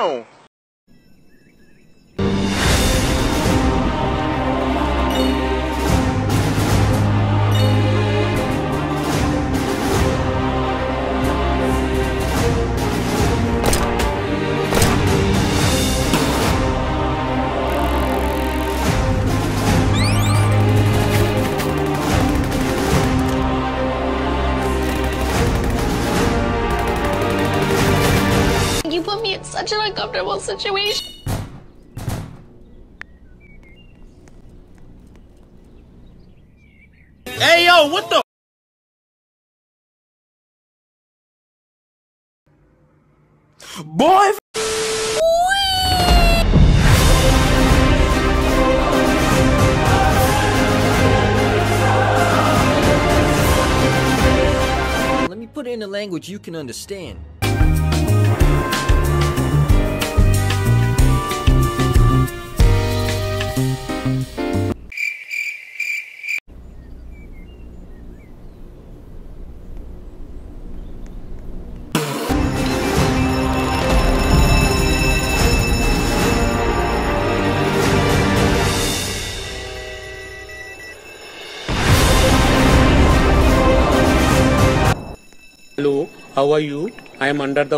não. Uncomfortable situation. Hey yo, what the? Boy, Let me put it in a language you can understand. How are you I'm under the